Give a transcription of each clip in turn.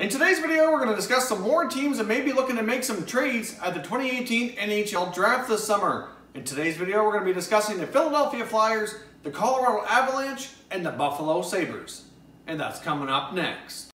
In today's video, we're going to discuss some more teams that may be looking to make some trades at the 2018 NHL Draft this summer. In today's video, we're going to be discussing the Philadelphia Flyers, the Colorado Avalanche, and the Buffalo Sabres. And that's coming up next.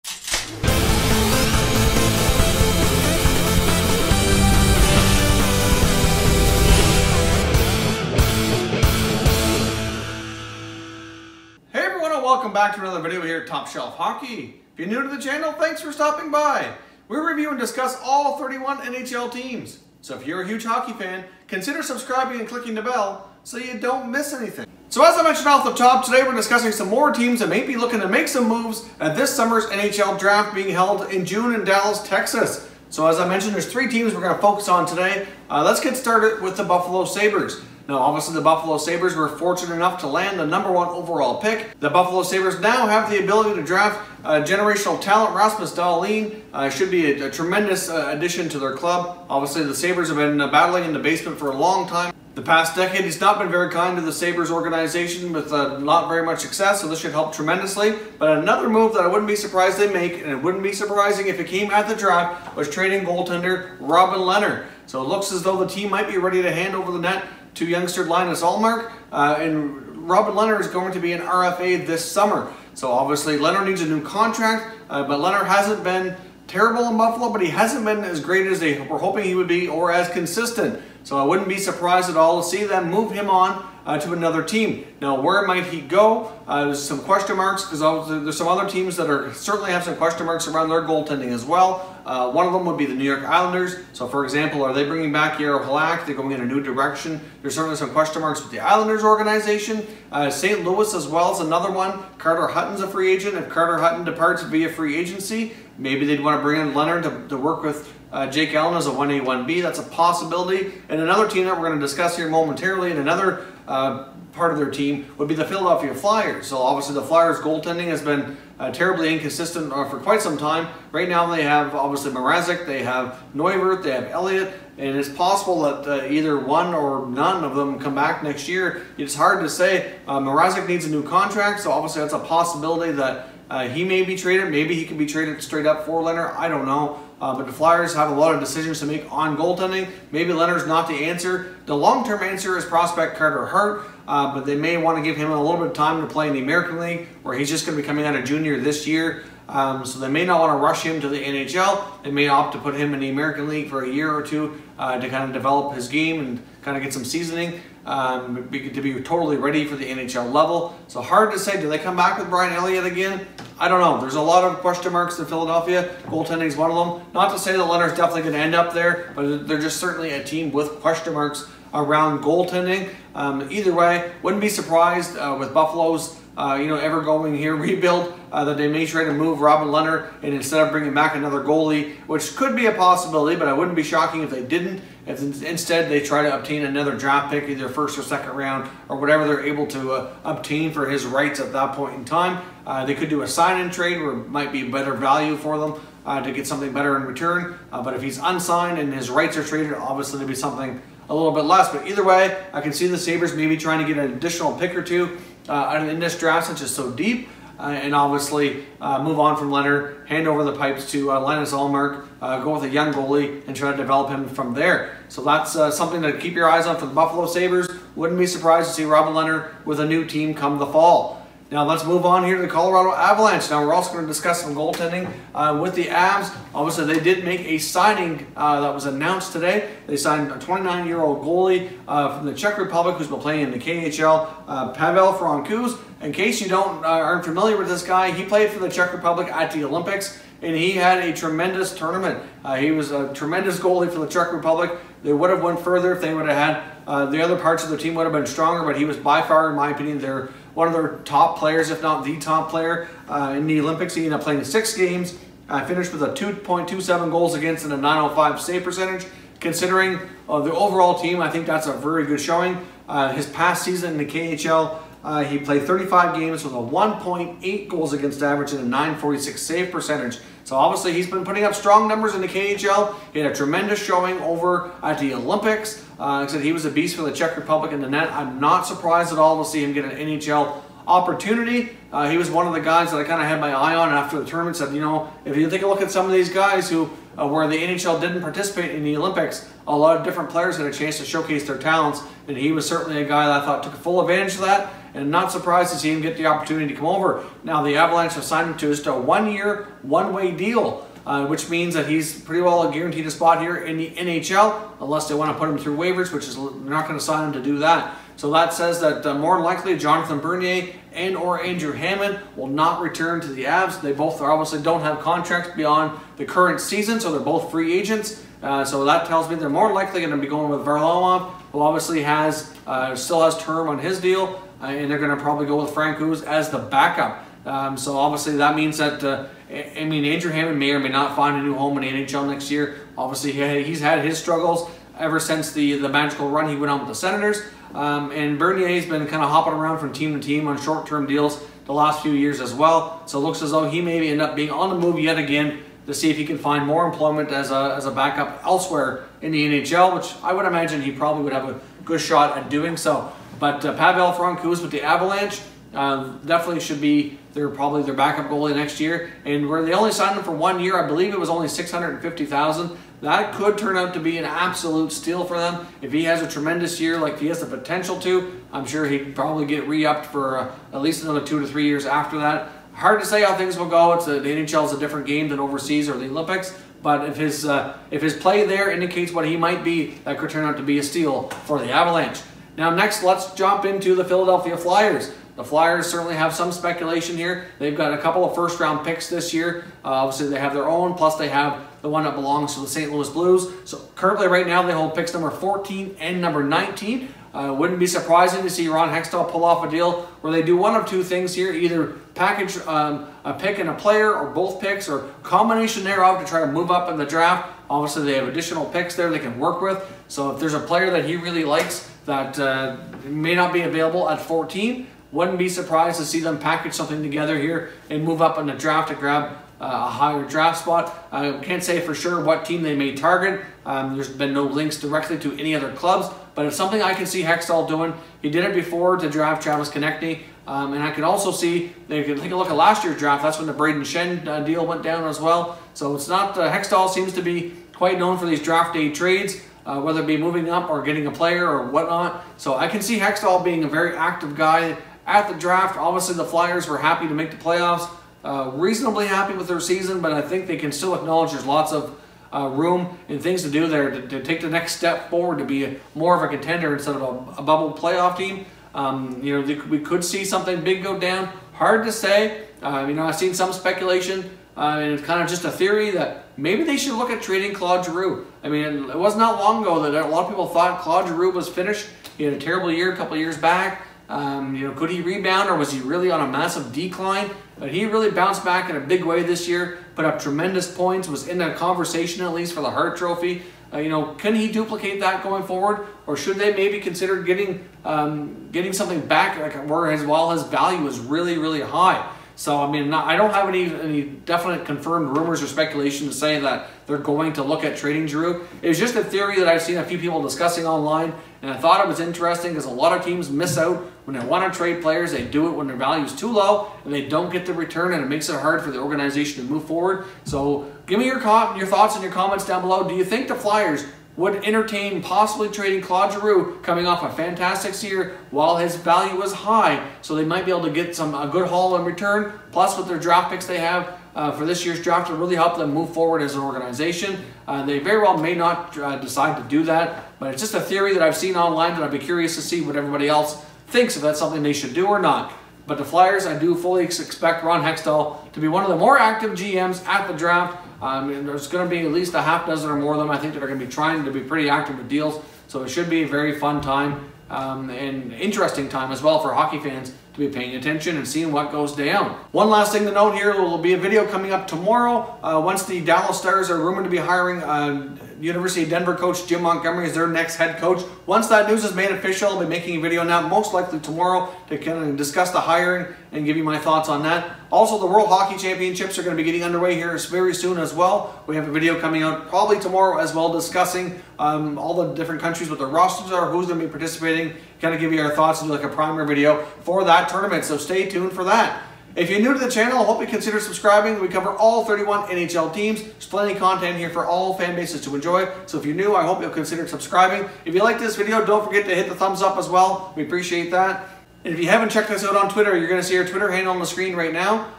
Hey everyone and welcome back to another video here at Top Shelf Hockey. If you're new to the channel, thanks for stopping by. We review and discuss all 31 NHL teams. So if you're a huge hockey fan, consider subscribing and clicking the bell so you don't miss anything. So as I mentioned off the top, today we're discussing some more teams that may be looking to make some moves at this summer's NHL draft being held in June in Dallas, Texas. So as I mentioned, there's three teams we're going to focus on today. Uh, let's get started with the Buffalo Sabres. Now, obviously, the Buffalo Sabres were fortunate enough to land the number one overall pick. The Buffalo Sabres now have the ability to draft uh, generational talent. Rasmus Dahlin uh, should be a, a tremendous uh, addition to their club. Obviously, the Sabres have been uh, battling in the basement for a long time. The past decade, he's not been very kind to the Sabres organization with uh, not very much success, so this should help tremendously. But another move that I wouldn't be surprised they make, and it wouldn't be surprising if it came at the draft, was trading goaltender Robin Lehner. So it looks as though the team might be ready to hand over the net to youngster Linus Ullmark, uh, and Robin Lehner is going to be an RFA this summer. So obviously Lehner needs a new contract, uh, but Lehner hasn't been terrible in Buffalo, but he hasn't been as great as they were hoping he would be or as consistent. So I wouldn't be surprised at all to see them move him on uh, to another team. Now, where might he go? Uh, there's some question marks because there's some other teams that are certainly have some question marks around their goaltending as well. Uh, one of them would be the New York Islanders. So, for example, are they bringing back Jaro Halak? They're going in a new direction. There's certainly some question marks with the Islanders organization. Uh, St. Louis as well is another one. Carter Hutton's a free agent. If Carter Hutton departs via free agency, maybe they'd want to bring in Lehner to, to work with uh, Jake Allen as a 1A, 1B. That's a possibility. And another team that we're going to discuss here momentarily, and another uh, part of their team would be the Philadelphia Flyers. So obviously the Flyers goaltending has been uh, terribly inconsistent uh, for quite some time. Right now they have obviously Mrazek, they have Neuvirth, they have Elliott, and it's possible that uh, either one or none of them come back next year. It's hard to say. Uh, Mrazek needs a new contract, so obviously that's a possibility that uh, he may be traded. Maybe he could be traded straight up for Lehner. I don't know. Uh, but the Flyers have a lot of decisions to make on goaltending. Maybe Lehner's not the answer. The long-term answer is prospect Carter Hart, uh, but they may want to give him a little bit of time to play in the American League, where he's just going to be coming out of junior this year. Um, so they may not want to rush him to the NHL. They may opt to put him in the American League for a year or two uh, to kind of develop his game and kind of get some seasoning um, to be totally ready for the NHL level. So hard to say. Do they come back with Brian Elliott again? I don't know. There's a lot of question marks in Philadelphia. Goaltending is one of them. Not to say that Lehner's definitely going to end up there, but they're just certainly a team with question marks around goaltending. Um, either way, wouldn't be surprised uh, with Buffalo's uh, you know, ever going here rebuild, uh, that they may try to move Robin Lehner and instead of bringing back another goalie, which could be a possibility, but I wouldn't be shocking if they didn't. If instead they try to obtain another draft pick, either first or second round, or whatever they're able to uh, obtain for his rights at that point in time. Uh, they could do a sign-in trade where it might be better value for them uh, to get something better in return. Uh, but if he's unsigned and his rights are traded, obviously there'd be something a little bit less. But either way, I can see the Sabres maybe trying to get an additional pick or two uh, in this draft since it's so deep. Uh, and obviously uh, move on from Lehner, hand over the pipes to uh, Linus Ullmark, uh, go with a young goalie, and try to develop him from there. So that's uh, something to keep your eyes on for the Buffalo Sabres. Wouldn't be surprised to see Robin Lehner with a new team come the fall. Now let's move on here to the Colorado Avalanche. Now we're also going to discuss some goaltending uh, with the Avs. Obviously, they did make a signing uh, that was announced today. They signed a 29-year-old goalie uh, from the Czech Republic who's been playing in the KHL, uh, Pavel Francouz. In case you don't uh, aren't familiar with this guy, he played for the Czech Republic at the Olympics, and he had a tremendous tournament. Uh, he was a tremendous goalie for the Czech Republic. They would have went further if they would have had the other parts of the team would have been stronger, but he was by far, in my opinion, their one of their top players, if not the top player uh, in the Olympics. He ended up playing six games, uh, finished with a 2.27 goals against and a 905 save percentage. Considering uh, the overall team, I think that's a very good showing. Uh, his past season in the KHL, uh, he played 35 games with a 1.8 goals against average and a 946 save percentage. So obviously he's been putting up strong numbers in the KHL. He had a tremendous showing over at the Olympics. Uh, I said, he was a beast for the Czech Republic in the net. I'm not surprised at all to see him get an NHL opportunity. Uh, he was one of the guys that I kind of had my eye on after the tournament. Said, you know, if you take a look at some of these guys who, uh, where the NHL didn't participate in the Olympics, a lot of different players had a chance to showcase their talents, and he was certainly a guy that I thought took full advantage of that. And not surprised to see him get the opportunity to come over. Now the Avalanche have signed him to just a one-year, one-way deal. Uh, which means that he's pretty well guaranteed a spot here in the NHL, unless they want to put him through waivers, which is they're not going to sign him to do that. So that says that uh, more likely Jonathan Bernier and or Andrew Hammond will not return to the Avs. They both are obviously don't have contracts beyond the current season, so they're both free agents. Uh, so that tells me they're more likely going to be going with Varlamov, who obviously has uh, still has term on his deal, uh, and they're going to probably go with Francouz as the backup. Um, so obviously that means that uh, I mean Andrew Hammond may or may not find a new home in the NHL next year. Obviously he's had his struggles ever since the the magical run he went on with the Senators. Um, and Bernier's been kind of hopping around from team to team on short-term deals the last few years as well. So it looks as though he may end up being on the move yet again to see if he can find more employment as a, as a backup elsewhere in the NHL, which I would imagine he probably would have a good shot at doing so. But uh, Pavel Francouz with the Avalanche uh, definitely should be their probably their backup goalie next year. And where they only signed him for one year, I believe it was only 650000 that could turn out to be an absolute steal for them. If he has a tremendous year like he has the potential to, I'm sure he'd probably get re-upped for uh, at least another two to three years after that. Hard to say how things will go. It's a, the NHL is a different game than overseas or the Olympics. But if his uh, if his play there indicates what he might be, that could turn out to be a steal for the Avalanche. Now next, let's jump into the Philadelphia Flyers. The Flyers certainly have some speculation here. They've got a couple of first round picks this year. Uh, obviously, they have their own, plus they have the one that belongs to the St. Louis Blues. So currently, right now, they hold picks number 14 and number 19. Uh, wouldn't be surprising to see Ron Hextall pull off a deal where they do one of two things here either package um, a pick and a player, or both picks, or combination thereof to try to move up in the draft. Obviously, they have additional picks there they can work with. So if there's a player that he really likes that uh, may not be available at 14, wouldn't be surprised to see them package something together here and move up in the draft to grab a higher draft spot. I can't say for sure what team they may target. Um, there's been no links directly to any other clubs, but it's something I can see Hextall doing. He did it before to draft Travis Konecny, um, and I can also see, they can take a look at last year's draft, that's when the Brayden Schenn uh, deal went down as well. So it's not, uh, Hextall seems to be quite known for these draft day trades. Uh, whether it be moving up or getting a player or whatnot. So I can see Hextall being a very active guy at the draft. Obviously, the Flyers were happy to make the playoffs, uh, reasonably happy with their season, but I think they can still acknowledge there's lots of uh, room and things to do there to, to, take the next step forward to be a, more of a contender instead of a, a bubble playoff team. Um, you know, we could see something big go down. Hard to say. Uh, you know, I've seen some speculation, uh, and it's kind of just a theory that maybe they should look at trading Claude Giroux. I mean, it was not long ago that a lot of people thought Claude Giroux was finished. He had a terrible year a couple years back. Um, you know, could he rebound or was he really on a massive decline? But he really bounced back in a big way this year, put up tremendous points, was in the conversation at least for the Hart Trophy. Uh, you know, can he duplicate that going forward, or should they maybe consider getting um, getting something back like where his while his value is really really high? So I mean, not, I don't have any any definite confirmed rumors or speculation to say that they're going to look at trading Giroux. It's just a theory that I've seen a few people discussing online, and I thought it was interesting because a lot of teams miss out when they want to trade players, they do it when their value is too low and they don't get the return and it makes it hard for the organization to move forward. So give me your, your thoughts and your comments down below. Do you think the Flyers would entertain possibly trading Claude Giroux coming off a fantastic year while his value was high so they might be able to get some a good haul in return plus with their draft picks they have uh, for this year's draft to really help them move forward as an organization. Uh, they very well may not uh, decide to do that, but it's just a theory that I've seen online that I'd be curious to see what everybody else thinks if that's something they should do or not. But the Flyers, I do fully expect Ron Hextall to be one of the more active GMs at the draft. Um, there's going to be at least a half dozen or more of them. I think that are going to be trying to be pretty active with deals. So it should be a very fun time um, and interesting time as well for hockey fans to be paying attention and seeing what goes down. One last thing to note here, there will be a video coming up tomorrow uh, once the Dallas Stars are rumored to be hiring uh, University of Denver coach Jim Montgomery as their next head coach. Once that news is made official, I'll be making a video now, most likely tomorrow, to kind of discuss the hiring and give you my thoughts on that. Also, the World Hockey Championships are going to be getting underway here very soon as well. We have a video coming out probably tomorrow as well discussing um, all the different countries, what their rosters are, who's going to be participating, kind of give you our thoughts and do like a primer video for that tournament. So stay tuned for that. If you're new to the channel, I hope you consider subscribing. We cover all 31 NHL teams. There's plenty of content here for all fan bases to enjoy. So if you're new, I hope you'll consider subscribing. If you like this video, don't forget to hit the thumbs up as well. We appreciate that. And if you haven't checked us out on Twitter, you're going to see our Twitter handle on the screen right now.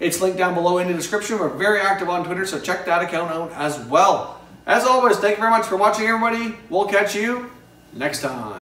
It's linked down below in the description. We're very active on Twitter, so check that account out as well. As always, thank you very much for watching, everybody. We'll catch you next time.